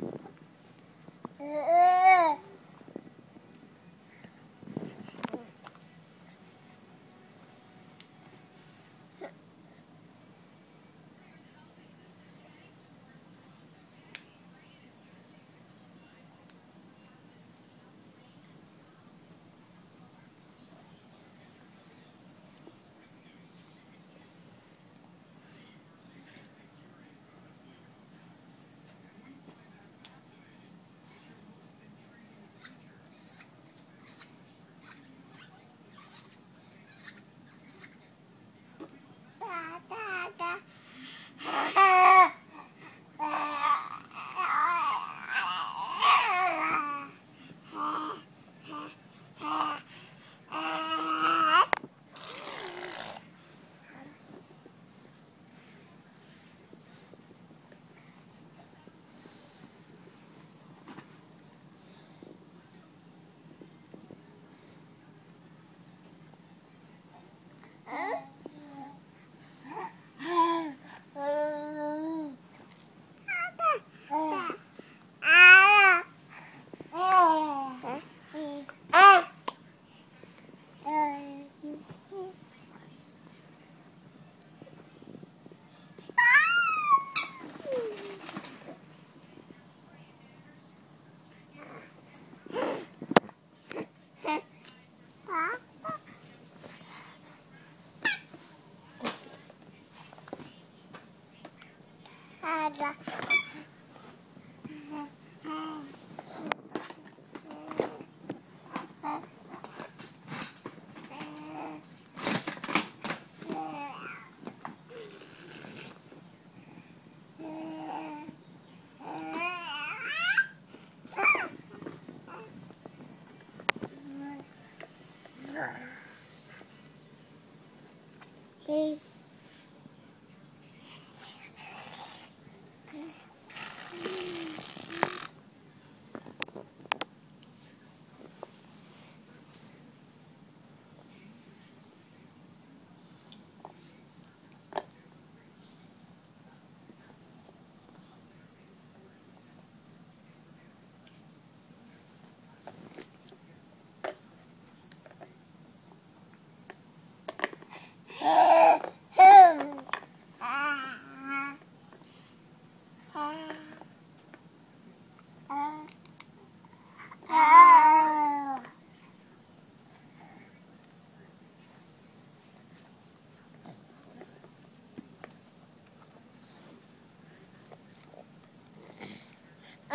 Uh -uh. Hey.